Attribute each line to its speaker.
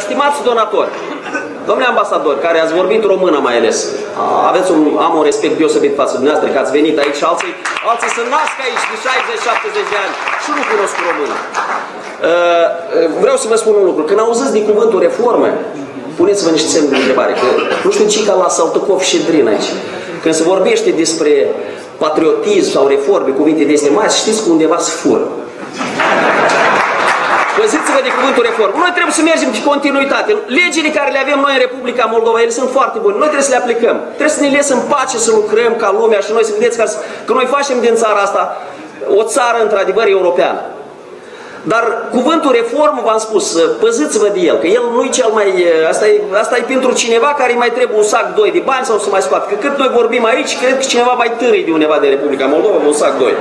Speaker 1: Stimați donatori, domnule ambasador, care ați vorbit română mai ales, aveți un, am un respect deosebit față de dumneavoastră, că ați venit aici și alții, alții se nasc aici de 60-70 de ani și nu cunosc română. Uh, vreau să vă spun un lucru. Când auziți din cuvântul reformă, puneți-vă niște semne de întrebare. Că nu știu ce ca la Saltăcov și Drin aici. Când se vorbește despre patriotism sau reforme, cuvinte de este mai, știți că undeva se fură. Păziți-vă de cuvântul reformă. Noi trebuie să mergem de continuitate. Legile care le avem noi în Republica Moldova, ele sunt foarte bune. Noi trebuie să le aplicăm. Trebuie să ne lăsăm în pace să lucrăm ca lumea și noi să vedeți că, că noi facem din țara asta o țară într-adevăr europeană. Dar cuvântul reformă, v-am spus, păziți-vă de el, că el nu-i cel mai... Asta e, asta e pentru cineva care mai trebuie un sac 2 de bani sau să mai scoată. Că cât noi vorbim aici, cred că cineva mai târâi de undeva de Republica Moldova, un sac 2.